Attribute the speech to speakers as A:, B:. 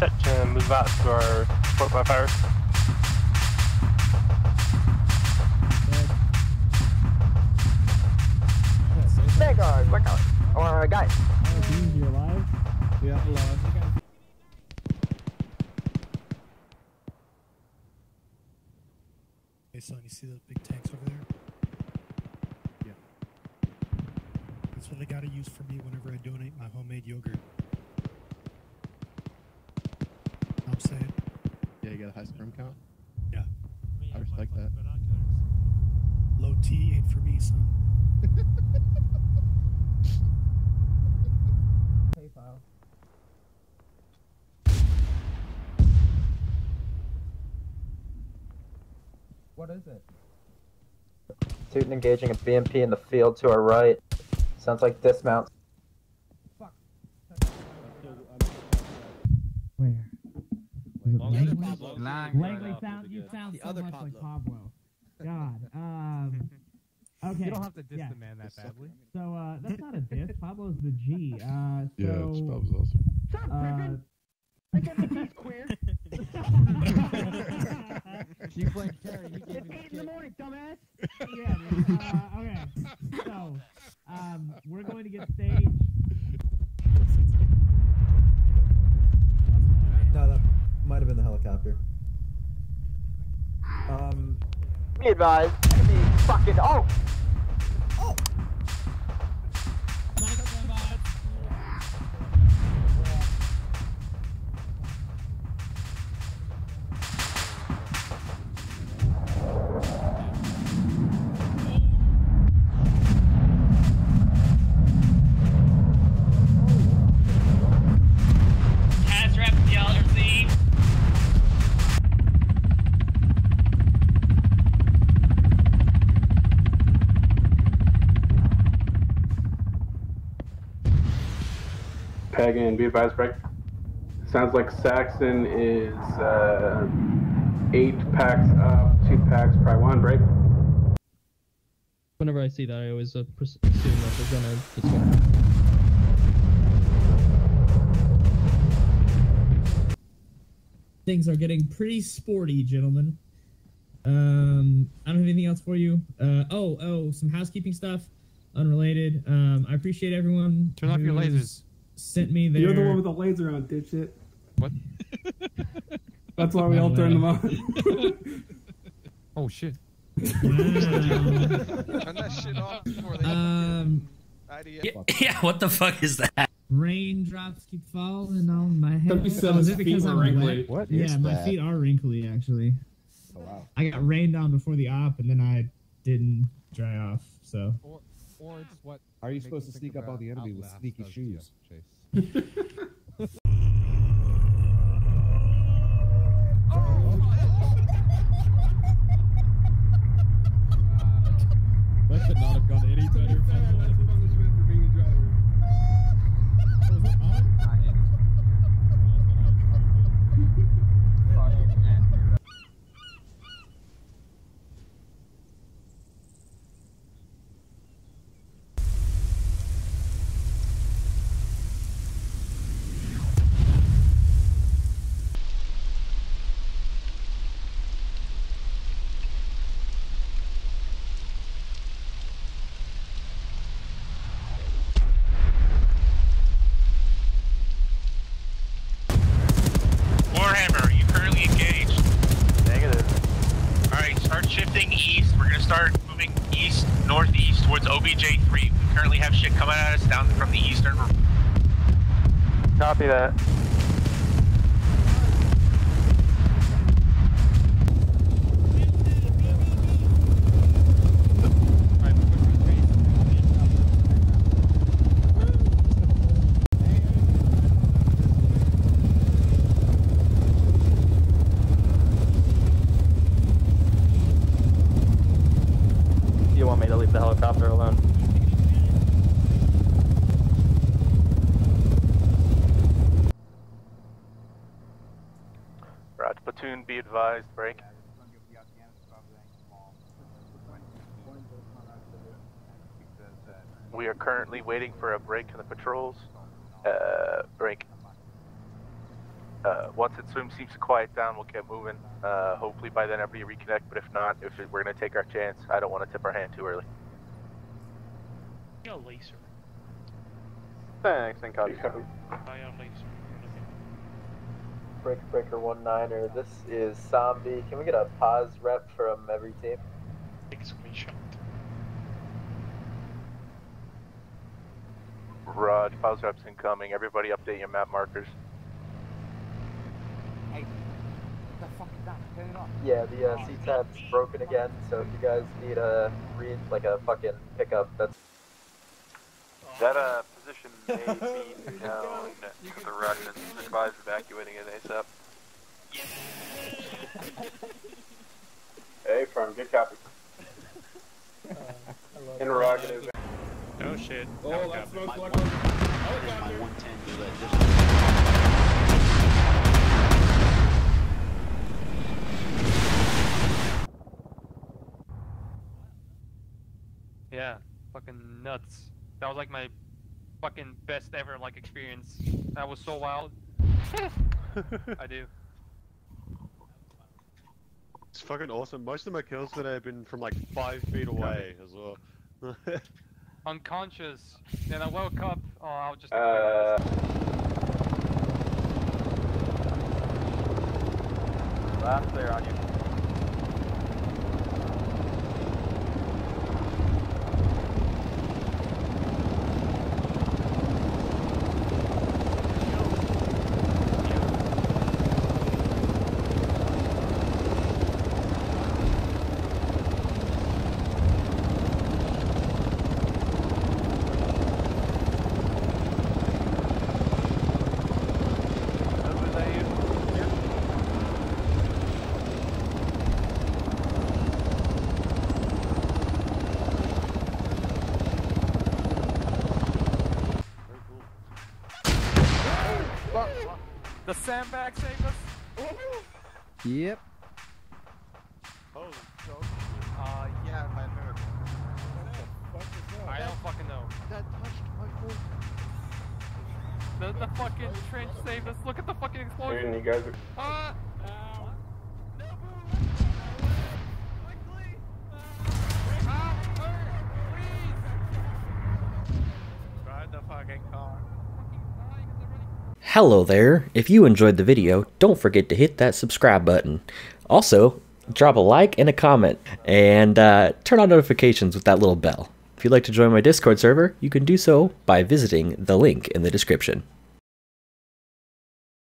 A: we set to move out to our port by fire?
B: Vanguard, look out. Or guys.
C: Beans, you alive?
D: Yeah, alive.
E: Hey son, you see those big tanks over there?
D: Yeah.
E: That's what I gotta use for me whenever I donate my homemade yogurt. Know what I'm saying?
D: Yeah, you high sperm count?
E: Yeah.
D: I respect that.
E: Low T ain't for me, son.
B: What is it? Student engaging a BMP in the field to our right. Sounds like dismount.
C: Where?
F: Langley?
C: Langley sound you sound so much like Pablo. God. Um Okay.
F: You don't have to diss
C: yeah.
F: the man that badly.
C: So uh that's not a diss. Pablo's the G. Uh so
D: Yeah, it's Bob's awesome.
C: uh
B: I got the piece queer.
F: You blame Terry. He gave
B: It's eight in the morning, dumbass.
C: yeah. Uh, okay. So, um, we're going to get staged.
G: Helicopter. Um,
B: Be advised. Enemy fucking. Oh!
H: Pagan, be advised, break. Sounds like Saxon is uh, eight packs up, two packs, probably one break.
I: Whenever I see that, I always uh, assume that they're gonna. It's gonna.
C: Things are getting pretty sporty, gentlemen. Um, I don't have anything else for you. Uh, oh, oh, some housekeeping stuff, unrelated. Um, I appreciate everyone.
F: Turn off your
C: who's
F: lasers.
C: Sent me their.
J: You're the one with the laser on, dipshit.
F: What?
J: That's why we all turned them on.
F: Oh shit.
C: Wow.
K: Turn that shit off before they
C: um,
K: idea.
L: Yeah, what the fuck is that?
C: raindrops keep falling on my head.
J: That'd be so
C: Oh, is it because
J: were
C: I'm
J: wrinkly.
C: wet?
D: What
C: Yeah,
D: is
C: my
D: that?
C: feet are wrinkly actually.
D: Oh, wow.
C: I got rained on before the op, and then I didn't dry off. So
F: Or, it's what?
D: Are you supposed to sneak up on the enemy with sneaky
F: does to you,
D: shoes?
F: Chase.
L: towards OBJ3. We currently have shit coming at us down from the eastern.
A: Copy that. To leave the helicopter alone? Roger, platoon, be advised, break. We are currently waiting for a break in the patrols. Uh, break. Uh, once it swim seems to quiet down, we'll get moving. Uh, hopefully by then everybody reconnect, but if not, if it, we're gonna take our chance, I don't want to tip our hand too early.
M: Your laser.
A: Thanks, and copy.
M: Buy your laser.
B: Breaker Breaker One Niner. This is Zombie. Can we get a pause rep from every team?
M: Take a screenshot.
A: Raj, pause reps incoming. Everybody update your map markers.
N: Hey, the fuck is that? Turn it off.
B: Yeah, the uh, C-tab's broken again, so if you guys need a read, like a fucking pickup, that's
A: That uh, position may be known to the Russians. Advise evacuating it ASAP.
H: Hey, firm, good copy. Interrogative.
M: No shit.
H: Oh, that's
M: no
H: smoke
F: Yeah, fucking nuts. That was like my fucking best ever like experience. That was so wild. I do.
O: It's fucking awesome. Most of my kills today have been from like five feet away as well.
F: Unconscious. Then I woke up. Oh, I was just.
H: Uh,
A: Last clear on you.
F: The sandbag saved us.
I: Yep.
O: Holy Oh,
K: Uh, yeah, my nerve.
F: I don't fucking know.
K: That touched my foot.
F: The, the fucking trench saved us. Look at the fucking
H: Dude,
F: explosion.
H: you guys are.
F: Ah!
P: Hello there. If you enjoyed the video, don't forget to hit that subscribe button. Also, drop a like and a comment, and uh, turn on notifications with that little bell. If you'd like to join my Discord server, you can do so by visiting the link in the description.